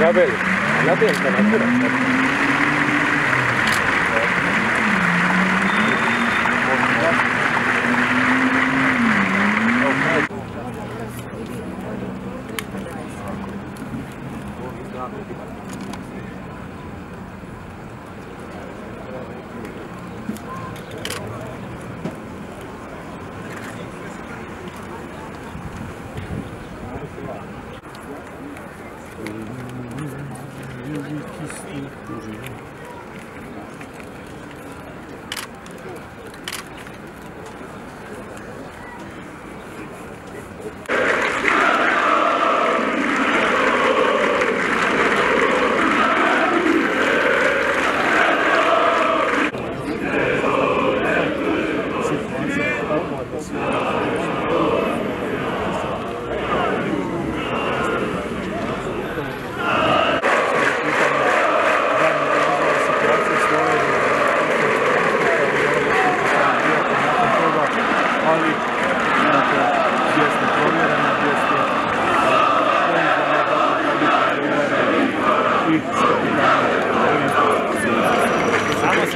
Gabel, andate en canatura. Thank you. Yy, Wielki stół, który... Ah, mas